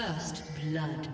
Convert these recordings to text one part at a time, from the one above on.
First blood.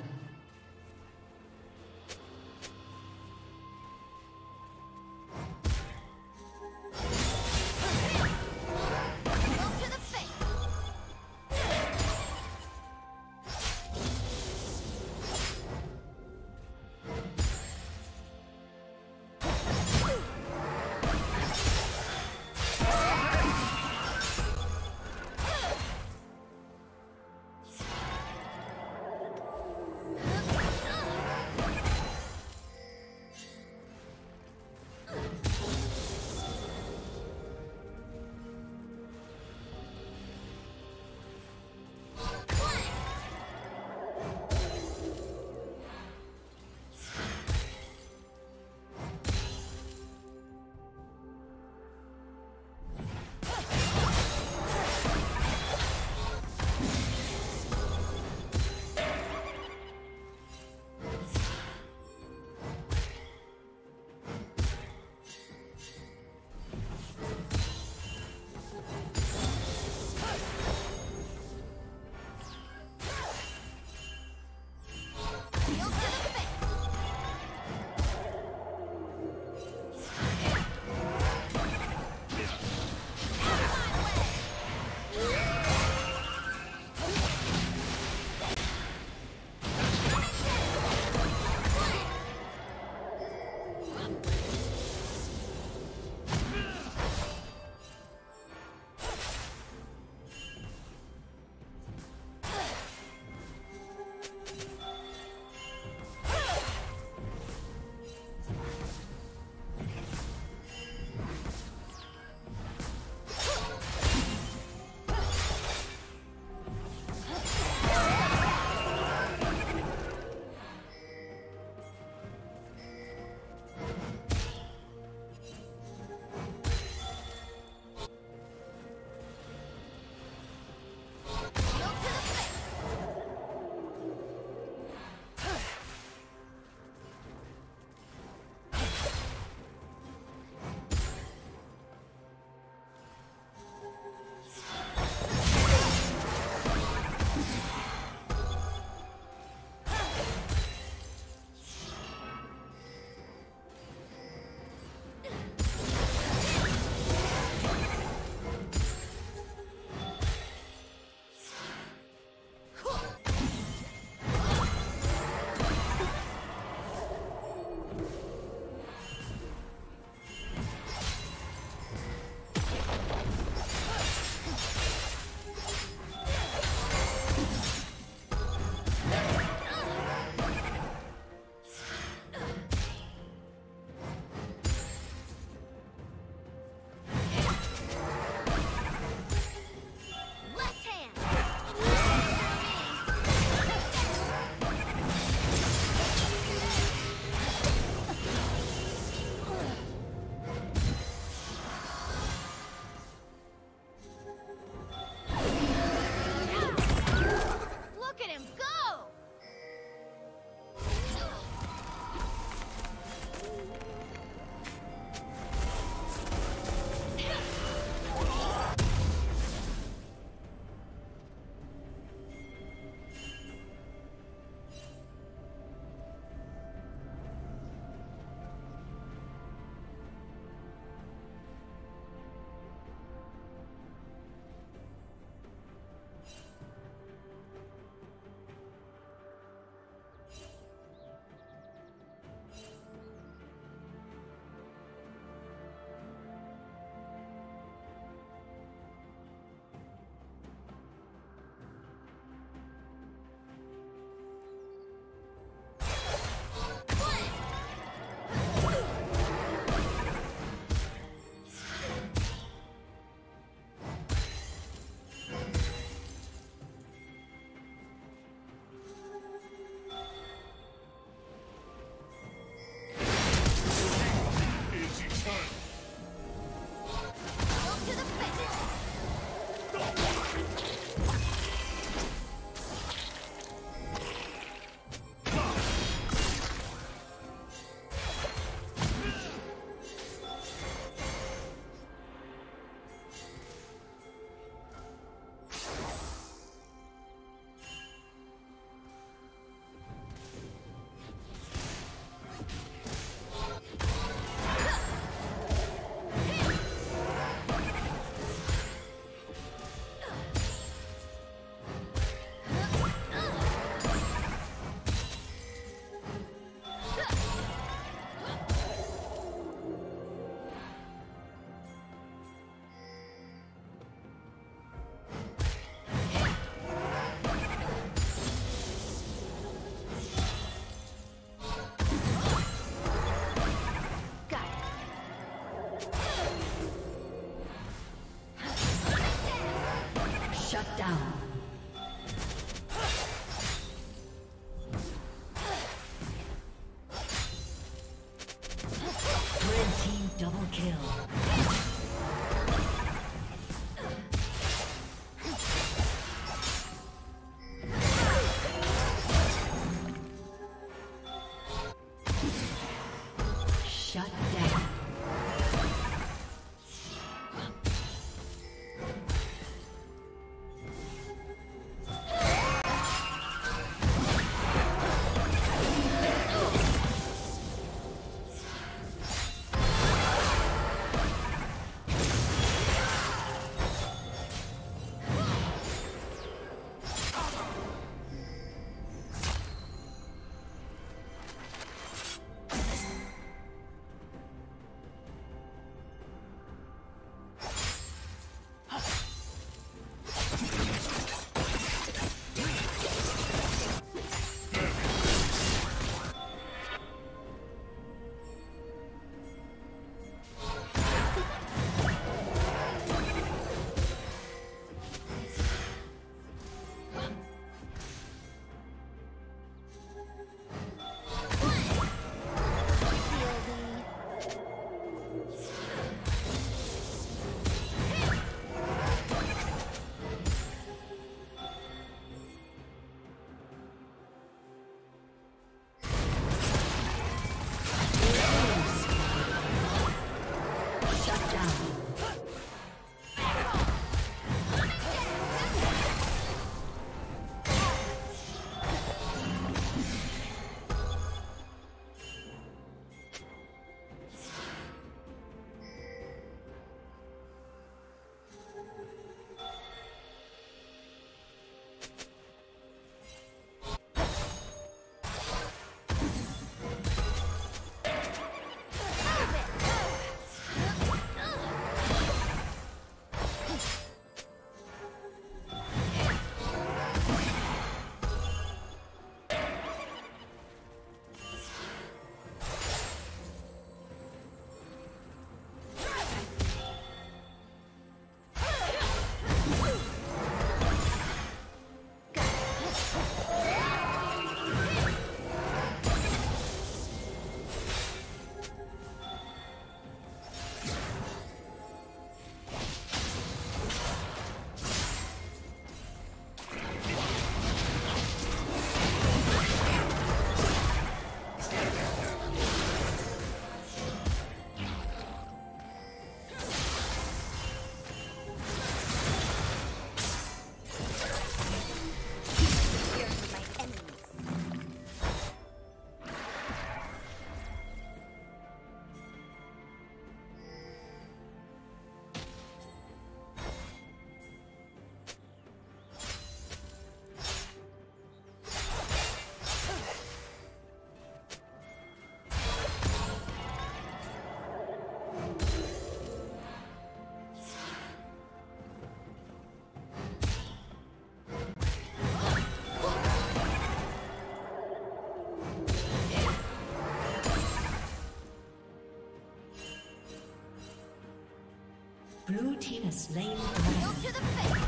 Blue team has slain the dragon. To the face.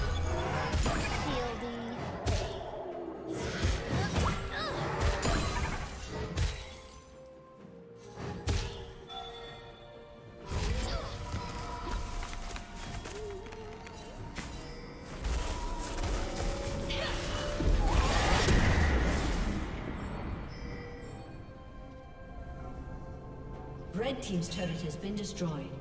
Shielding. Red team's turret has been destroyed.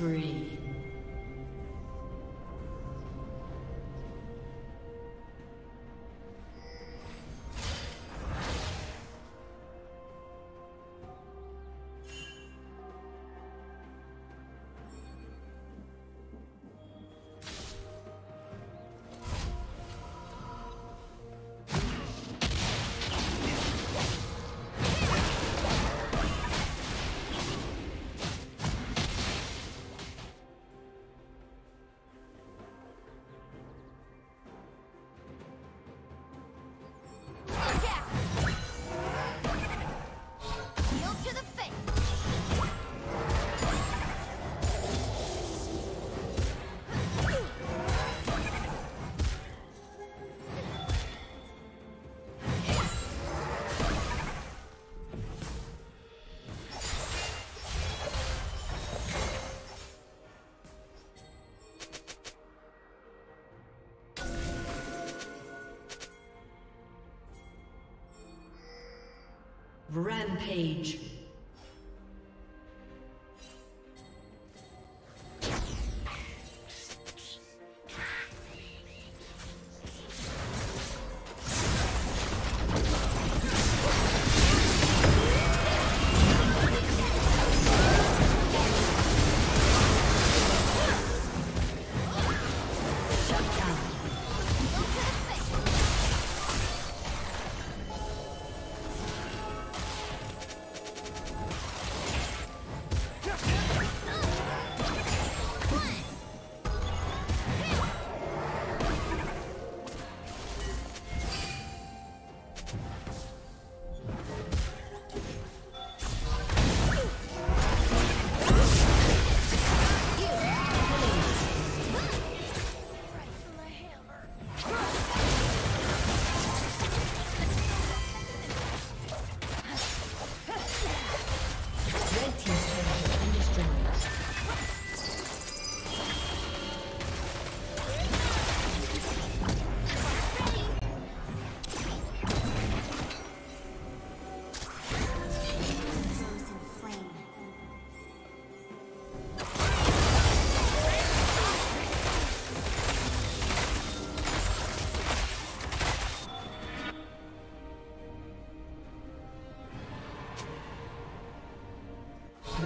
Spree. Rampage.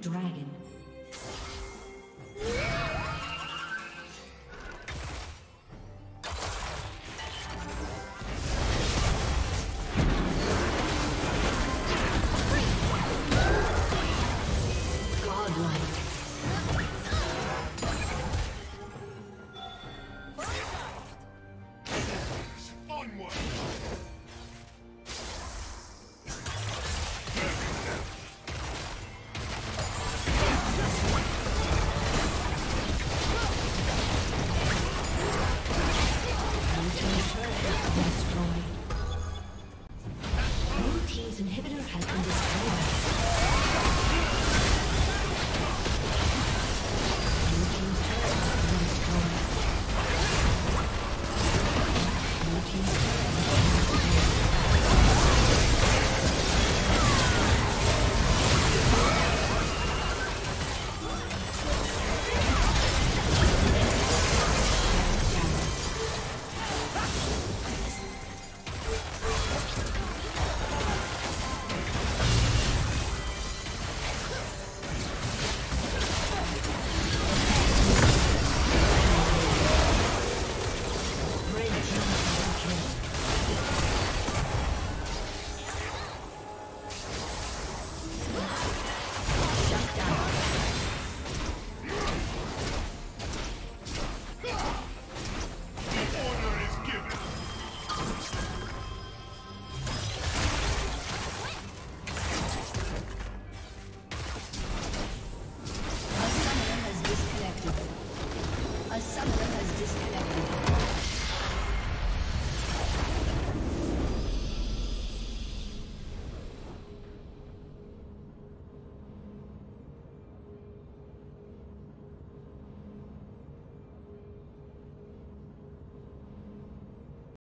Dragon.